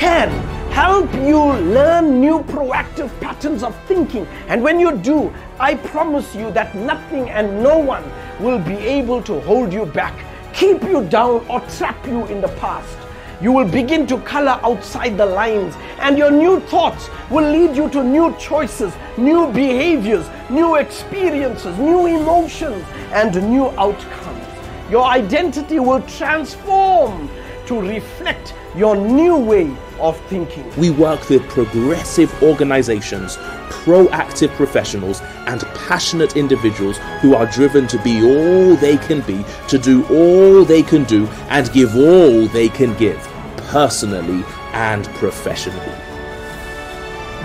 help you learn new proactive patterns of thinking. And when you do, I promise you that nothing and no one will be able to hold you back, keep you down, or trap you in the past. You will begin to color outside the lines, and your new thoughts will lead you to new choices, new behaviors, new experiences, new emotions, and new outcomes. Your identity will transform to reflect your new way of thinking. We work with progressive organizations, proactive professionals, and passionate individuals who are driven to be all they can be, to do all they can do, and give all they can give, personally and professionally.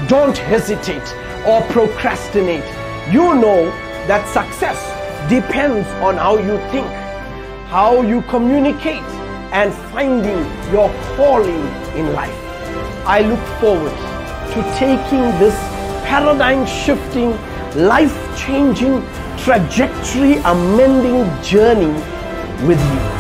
Don't hesitate or procrastinate. You know that success depends on how you think, how you communicate, and finding your calling in life. I look forward to taking this paradigm shifting, life changing, trajectory amending journey with you.